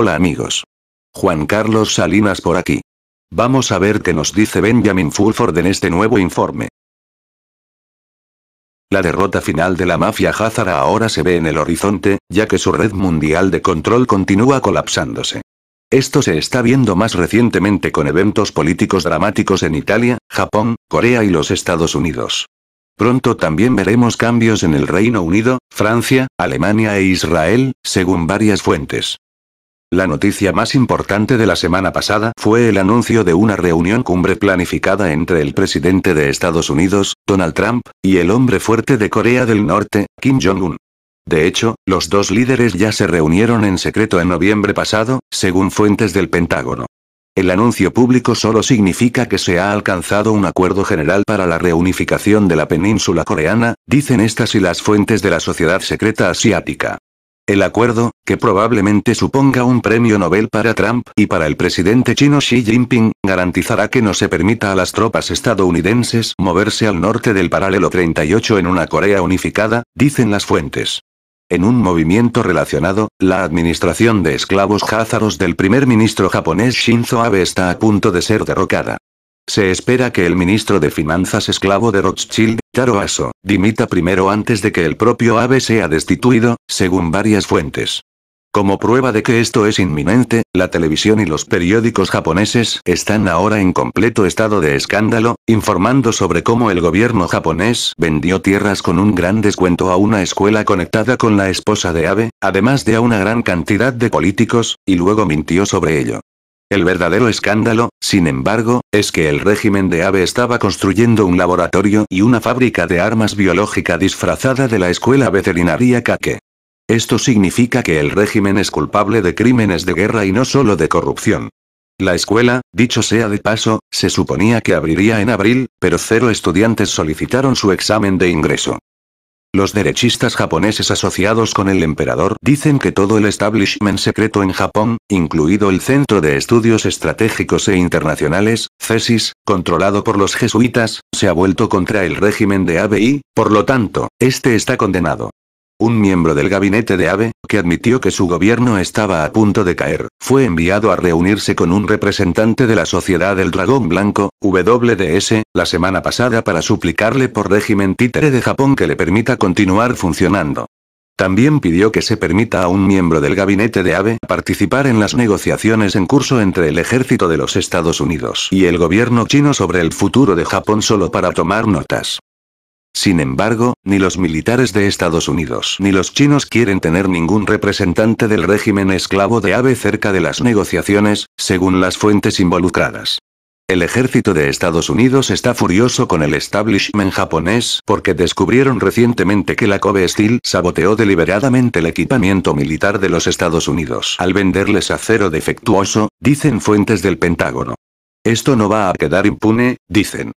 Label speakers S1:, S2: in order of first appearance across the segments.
S1: Hola amigos. Juan Carlos Salinas por aquí. Vamos a ver qué nos dice Benjamin Fulford en este nuevo informe. La derrota final de la mafia Hazara ahora se ve en el horizonte, ya que su red mundial de control continúa colapsándose. Esto se está viendo más recientemente con eventos políticos dramáticos en Italia, Japón, Corea y los Estados Unidos. Pronto también veremos cambios en el Reino Unido, Francia, Alemania e Israel, según varias fuentes. La noticia más importante de la semana pasada fue el anuncio de una reunión cumbre planificada entre el presidente de Estados Unidos, Donald Trump, y el hombre fuerte de Corea del Norte, Kim Jong-un. De hecho, los dos líderes ya se reunieron en secreto en noviembre pasado, según fuentes del Pentágono. El anuncio público solo significa que se ha alcanzado un acuerdo general para la reunificación de la península coreana, dicen estas y las fuentes de la Sociedad Secreta Asiática. El acuerdo, que probablemente suponga un premio Nobel para Trump y para el presidente chino Xi Jinping, garantizará que no se permita a las tropas estadounidenses moverse al norte del paralelo 38 en una Corea unificada, dicen las fuentes. En un movimiento relacionado, la administración de esclavos házaros del primer ministro japonés Shinzo Abe está a punto de ser derrocada. Se espera que el ministro de Finanzas esclavo de Rothschild, Taro Aso, dimita primero antes de que el propio Abe sea destituido, según varias fuentes. Como prueba de que esto es inminente, la televisión y los periódicos japoneses están ahora en completo estado de escándalo, informando sobre cómo el gobierno japonés vendió tierras con un gran descuento a una escuela conectada con la esposa de Abe, además de a una gran cantidad de políticos, y luego mintió sobre ello. El verdadero escándalo, sin embargo, es que el régimen de Abe estaba construyendo un laboratorio y una fábrica de armas biológica disfrazada de la escuela veterinaria Kake. Esto significa que el régimen es culpable de crímenes de guerra y no solo de corrupción. La escuela, dicho sea de paso, se suponía que abriría en abril, pero cero estudiantes solicitaron su examen de ingreso. Los derechistas japoneses asociados con el emperador dicen que todo el establishment secreto en Japón, incluido el Centro de Estudios Estratégicos e Internacionales, CESIS, controlado por los jesuitas, se ha vuelto contra el régimen de Abe y, por lo tanto, este está condenado. Un miembro del gabinete de Abe, que admitió que su gobierno estaba a punto de caer, fue enviado a reunirse con un representante de la Sociedad del Dragón Blanco, WDS, la semana pasada para suplicarle por régimen títere de Japón que le permita continuar funcionando. También pidió que se permita a un miembro del gabinete de Abe participar en las negociaciones en curso entre el ejército de los Estados Unidos y el gobierno chino sobre el futuro de Japón solo para tomar notas. Sin embargo, ni los militares de Estados Unidos ni los chinos quieren tener ningún representante del régimen esclavo de Abe cerca de las negociaciones, según las fuentes involucradas. El ejército de Estados Unidos está furioso con el establishment japonés porque descubrieron recientemente que la Kobe Steel saboteó deliberadamente el equipamiento militar de los Estados Unidos al venderles acero defectuoso, dicen fuentes del Pentágono. Esto no va a quedar impune, dicen.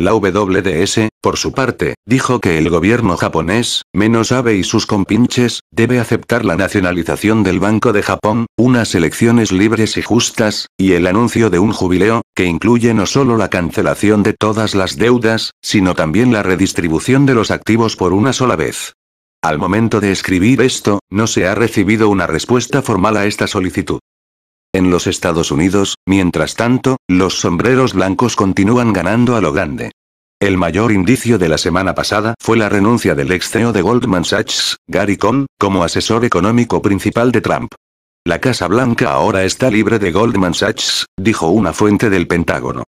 S1: La WDS, por su parte, dijo que el gobierno japonés, menos Abe y sus compinches, debe aceptar la nacionalización del Banco de Japón, unas elecciones libres y justas, y el anuncio de un jubileo, que incluye no solo la cancelación de todas las deudas, sino también la redistribución de los activos por una sola vez. Al momento de escribir esto, no se ha recibido una respuesta formal a esta solicitud. En los Estados Unidos, mientras tanto, los sombreros blancos continúan ganando a lo grande. El mayor indicio de la semana pasada fue la renuncia del ex CEO de Goldman Sachs, Gary Cohn, como asesor económico principal de Trump. La Casa Blanca ahora está libre de Goldman Sachs, dijo una fuente del Pentágono.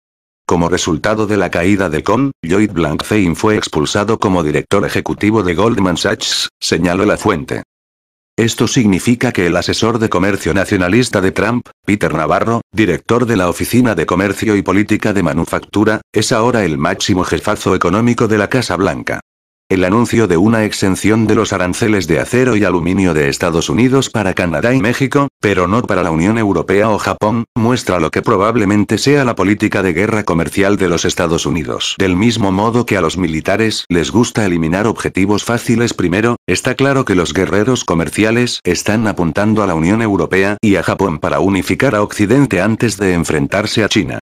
S1: Como resultado de la caída de Cohn, Lloyd Blankfein fue expulsado como director ejecutivo de Goldman Sachs, señaló la fuente. Esto significa que el asesor de comercio nacionalista de Trump, Peter Navarro, director de la Oficina de Comercio y Política de Manufactura, es ahora el máximo jefazo económico de la Casa Blanca. El anuncio de una exención de los aranceles de acero y aluminio de Estados Unidos para Canadá y México, pero no para la Unión Europea o Japón, muestra lo que probablemente sea la política de guerra comercial de los Estados Unidos. Del mismo modo que a los militares les gusta eliminar objetivos fáciles primero, está claro que los guerreros comerciales están apuntando a la Unión Europea y a Japón para unificar a Occidente antes de enfrentarse a China.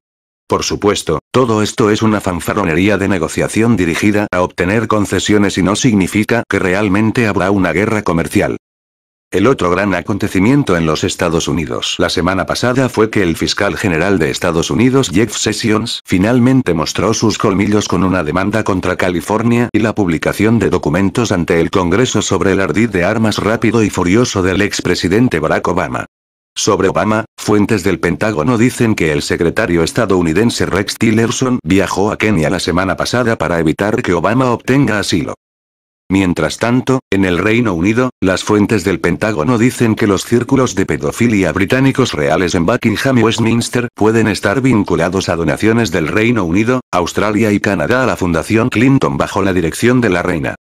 S1: Por supuesto, todo esto es una fanfaronería de negociación dirigida a obtener concesiones y no significa que realmente habrá una guerra comercial. El otro gran acontecimiento en los Estados Unidos la semana pasada fue que el fiscal general de Estados Unidos Jeff Sessions finalmente mostró sus colmillos con una demanda contra California y la publicación de documentos ante el Congreso sobre el ardid de armas rápido y furioso del expresidente Barack Obama. Sobre Obama, fuentes del Pentágono dicen que el secretario estadounidense Rex Tillerson viajó a Kenia la semana pasada para evitar que Obama obtenga asilo. Mientras tanto, en el Reino Unido, las fuentes del Pentágono dicen que los círculos de pedofilia británicos reales en Buckingham y Westminster pueden estar vinculados a donaciones del Reino Unido, Australia y Canadá a la Fundación Clinton bajo la dirección de la reina.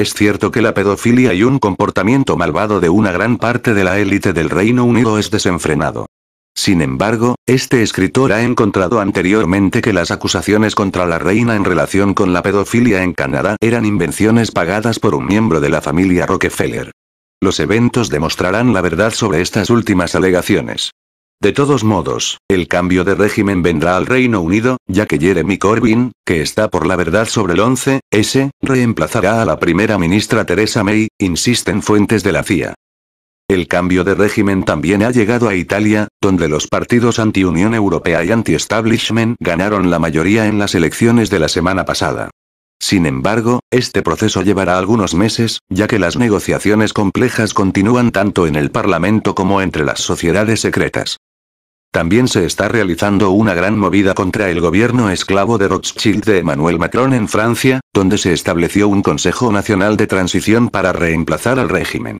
S1: Es cierto que la pedofilia y un comportamiento malvado de una gran parte de la élite del Reino Unido es desenfrenado. Sin embargo, este escritor ha encontrado anteriormente que las acusaciones contra la reina en relación con la pedofilia en Canadá eran invenciones pagadas por un miembro de la familia Rockefeller. Los eventos demostrarán la verdad sobre estas últimas alegaciones. De todos modos, el cambio de régimen vendrá al Reino Unido, ya que Jeremy Corbyn, que está por la verdad sobre el 11S, reemplazará a la primera ministra Theresa May, insisten fuentes de la CIA. El cambio de régimen también ha llegado a Italia, donde los partidos anti-Unión Europea y anti-establishment ganaron la mayoría en las elecciones de la semana pasada. Sin embargo, este proceso llevará algunos meses, ya que las negociaciones complejas continúan tanto en el Parlamento como entre las sociedades secretas. También se está realizando una gran movida contra el gobierno esclavo de Rothschild de Emmanuel Macron en Francia, donde se estableció un Consejo Nacional de Transición para reemplazar al régimen.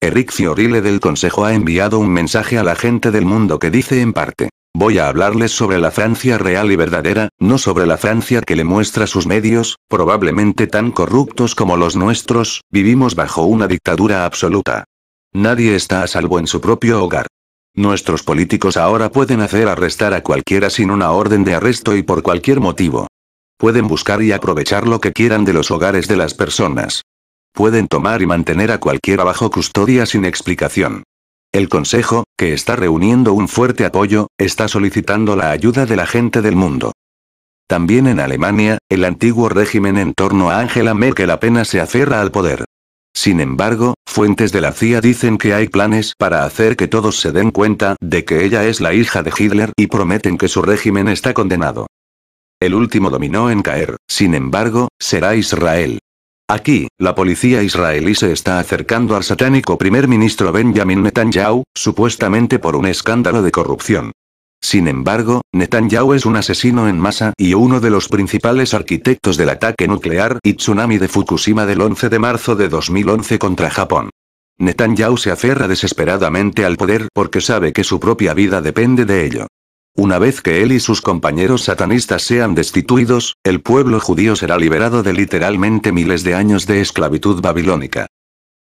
S1: Eric Fiorile del Consejo ha enviado un mensaje a la gente del mundo que dice en parte, voy a hablarles sobre la Francia real y verdadera, no sobre la Francia que le muestra sus medios, probablemente tan corruptos como los nuestros, vivimos bajo una dictadura absoluta. Nadie está a salvo en su propio hogar. Nuestros políticos ahora pueden hacer arrestar a cualquiera sin una orden de arresto y por cualquier motivo. Pueden buscar y aprovechar lo que quieran de los hogares de las personas. Pueden tomar y mantener a cualquiera bajo custodia sin explicación. El Consejo, que está reuniendo un fuerte apoyo, está solicitando la ayuda de la gente del mundo. También en Alemania, el antiguo régimen en torno a Angela Merkel apenas se aferra al poder. Sin embargo, fuentes de la CIA dicen que hay planes para hacer que todos se den cuenta de que ella es la hija de Hitler y prometen que su régimen está condenado. El último dominó en caer, sin embargo, será Israel. Aquí, la policía israelí se está acercando al satánico primer ministro Benjamin Netanyahu, supuestamente por un escándalo de corrupción. Sin embargo, Netanyahu es un asesino en masa y uno de los principales arquitectos del ataque nuclear y tsunami de Fukushima del 11 de marzo de 2011 contra Japón. Netanyahu se aferra desesperadamente al poder porque sabe que su propia vida depende de ello. Una vez que él y sus compañeros satanistas sean destituidos, el pueblo judío será liberado de literalmente miles de años de esclavitud babilónica.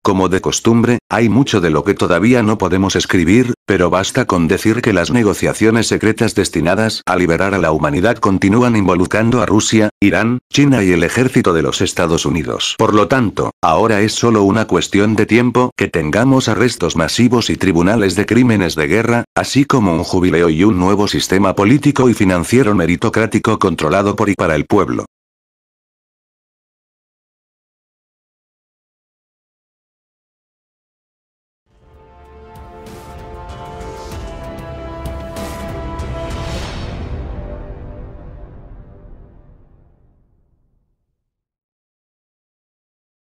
S1: Como de costumbre, hay mucho de lo que todavía no podemos escribir, pero basta con decir que las negociaciones secretas destinadas a liberar a la humanidad continúan involucrando a Rusia, Irán, China y el ejército de los Estados Unidos. Por lo tanto, ahora es solo una cuestión de tiempo que tengamos arrestos masivos y tribunales de crímenes de guerra, así como un jubileo y un nuevo sistema político y financiero meritocrático controlado por y para el pueblo.